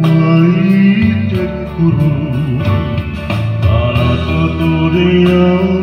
Maite Kuru Anato Duriyan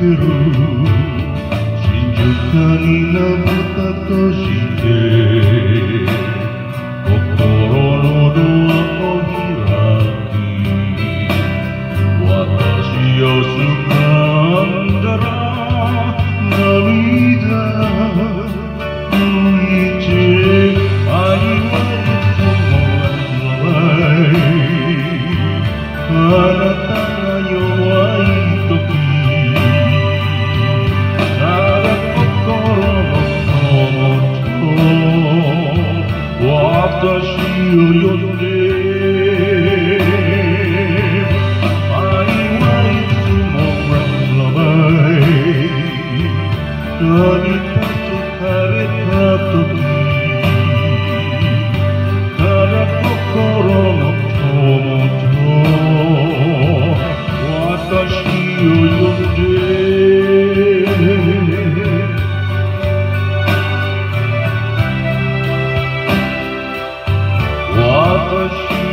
ける真実さになったとして心のドアを開き私を掴んだら涙 da shir yod